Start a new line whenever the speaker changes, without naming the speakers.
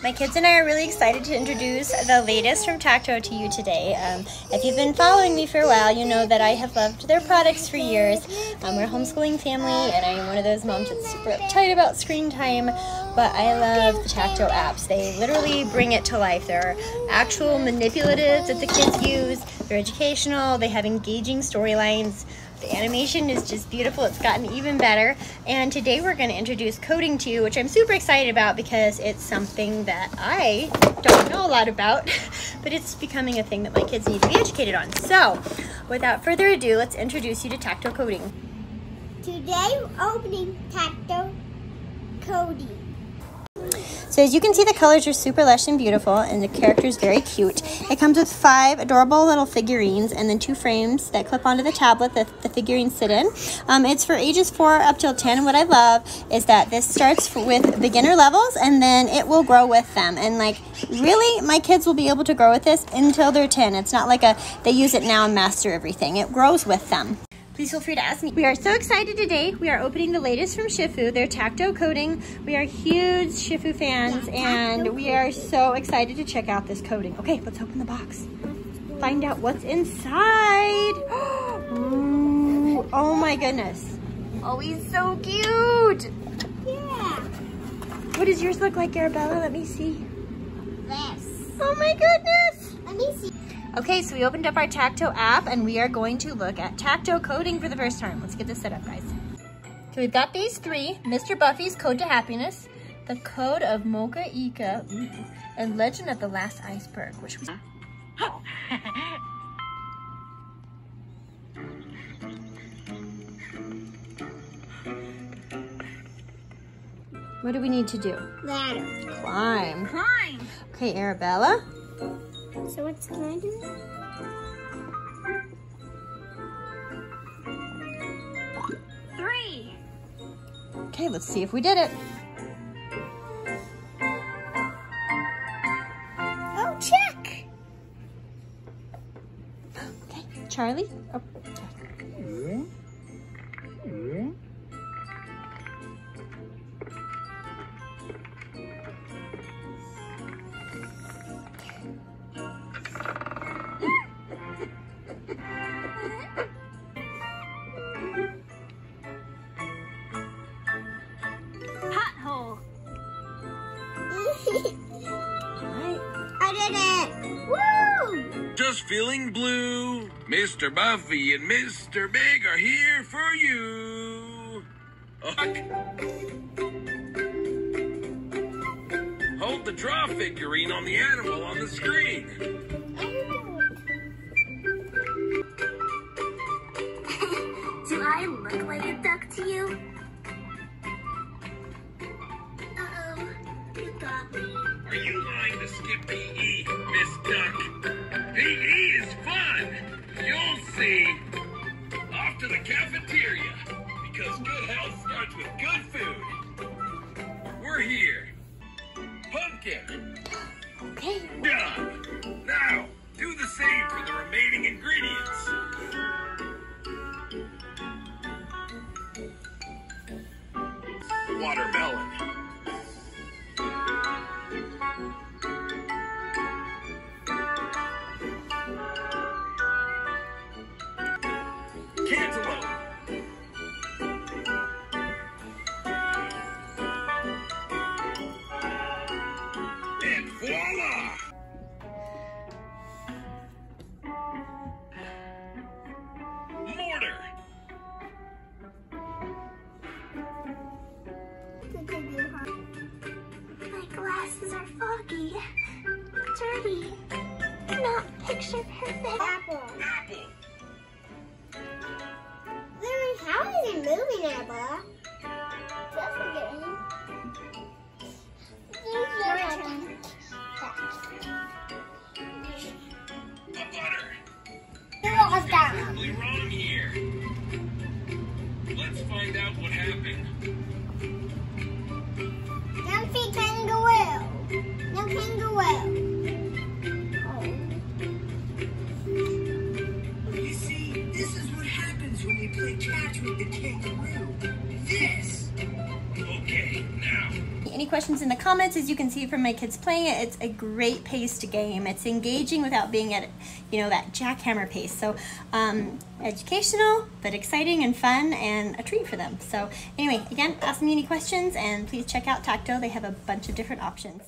My kids and I are really excited to introduce the latest from Tacto to you today. Um, if you've been following me for a while, you know that I have loved their products for years. Um, we're a homeschooling family, and I am one of those moms that's super uptight about screen time, but I love the Tacto apps. They literally bring it to life. There are actual manipulatives that the kids use, they're educational, they have engaging storylines. The animation is just beautiful. It's gotten even better. And today we're going to introduce coding to you, which I'm super excited about because it's something that I don't know a lot about, but it's becoming a thing that my kids need to be educated on. So without further ado, let's introduce you to Tacto Coding.
Today we're opening Tacto Coding.
So as you can see, the colors are super lush and beautiful, and the character is very cute. It comes with five adorable little figurines and then two frames that clip onto the tablet that the figurines sit in. Um, it's for ages 4 up till 10. What I love is that this starts with beginner levels, and then it will grow with them. And like, really, my kids will be able to grow with this until they're 10. It's not like a they use it now and master everything. It grows with them please feel free to ask me. We are so excited today. We are opening the latest from Shifu, their Tacto coding. We are huge Shifu fans and we are so excited to check out this coding. Okay, let's open the box. Find out what's inside. Ooh, oh my goodness. Oh, he's so cute.
Yeah.
What does yours look like, Arabella? Let me see.
This.
Oh my goodness.
Let me see.
Okay, so we opened up our Tacto app and we are going to look at Tacto coding for the first time. Let's get this set up, guys. So we've got these three, Mr. Buffy's Code to Happiness, the Code of Mocha Ika, and Legend of the Last Iceberg, which was... What do we need to do?
Ladder.
Climb.
Climb.
Okay, Arabella.
So what's can I do? Three.
Okay, let's see if we did it.
Oh, check.
Okay, Charlie.
Just feeling blue. Mr. Buffy and Mr. Big are here for you. Hold the draw figurine on the animal on the screen.
Do I look like a duck to you?
See. Off to the cafeteria because good health starts with good food. We're here. Pumpkin.
Okay.
Done. Now, do the same for the remaining ingredients. Watermelon.
Dirty, not picture perfect. Apple.
Apple.
Lily, how is it moving, Apple?
Questions in the comments. As you can see from my kids playing it, it's a great paced game. It's engaging without being at, you know, that jackhammer pace. So um, educational, but exciting and fun and a treat for them. So anyway, again, ask me any questions and please check out Tacto. They have a bunch of different options.